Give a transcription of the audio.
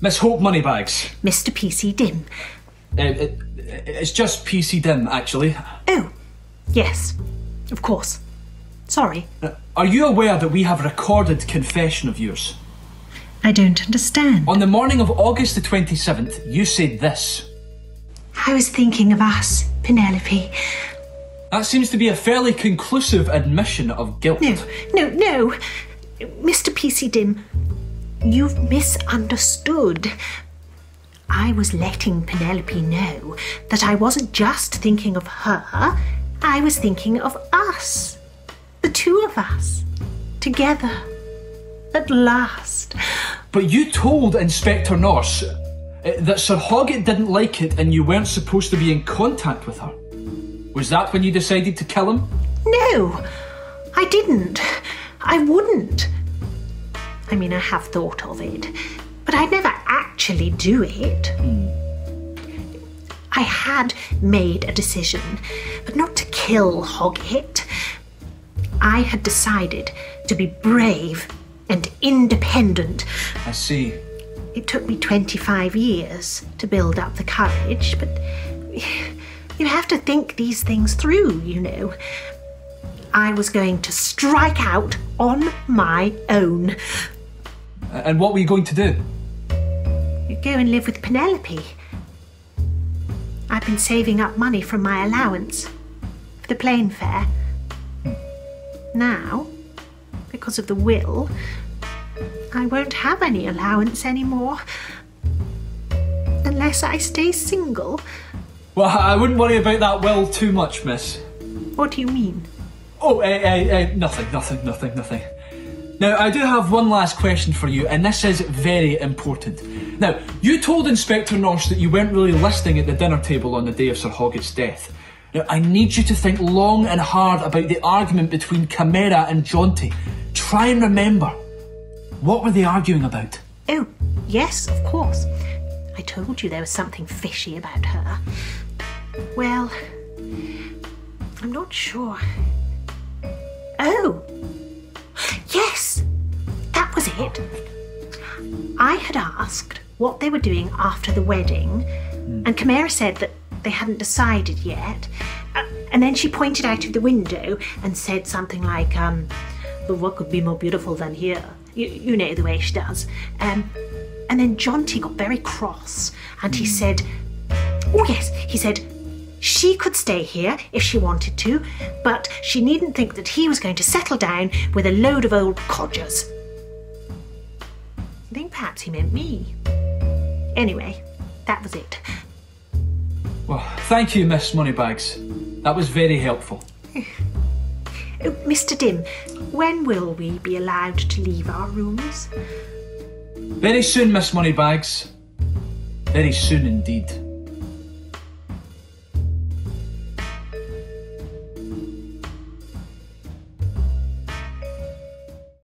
Miss Hope Moneybags. Mr. PC Dim. Uh, it, it's just PC Dim, actually. Oh, yes, of course. Sorry. Uh, Are you aware that we have a recorded confession of yours? I don't understand. On the morning of August the 27th, you said this. I was thinking of us, Penelope. That seems to be a fairly conclusive admission of guilt. No, no, no. Mr. PC Dim, you've misunderstood. I was letting Penelope know that I wasn't just thinking of her, I was thinking of us. The two of us. Together. At last. But you told Inspector Norse uh, that Sir Hoggett didn't like it and you weren't supposed to be in contact with her. Was that when you decided to kill him? No, I didn't. I wouldn't. I mean, I have thought of it, but I'd never actually do it. I had made a decision, but not to kill Hoggett. I had decided to be brave and independent. I see. It took me 25 years to build up the courage, but you have to think these things through, you know. I was going to strike out on my own. And what were you going to do? Go and live with Penelope. I've been saving up money from my allowance for the plane fare. Now, because of the will, I won't have any allowance anymore. Unless I stay single. Well, I wouldn't worry about that will too much, miss. What do you mean? Oh, eh, eh, eh, nothing, nothing, nothing, nothing. Now, I do have one last question for you, and this is very important. Now, you told Inspector Norse that you weren't really listening at the dinner table on the day of Sir Hoggett's death. Now, I need you to think long and hard about the argument between Chimera and Jaunty. Try and remember. What were they arguing about? Oh, yes, of course. I told you there was something fishy about her. Well, I'm not sure. Oh, had asked what they were doing after the wedding, and Chimera said that they hadn't decided yet. Uh, and then she pointed out of the window and said something like, um, but what could be more beautiful than here? You, you know the way she does. Um, and then Jonty got very cross and he said, Oh, yes, he said, she could stay here if she wanted to, but she needn't think that he was going to settle down with a load of old codgers. I think perhaps he meant me. Anyway, that was it. Well, thank you, Miss Moneybags. That was very helpful. Oh, Mr. Dim, when will we be allowed to leave our rooms? Very soon, Miss Moneybags. Very soon indeed.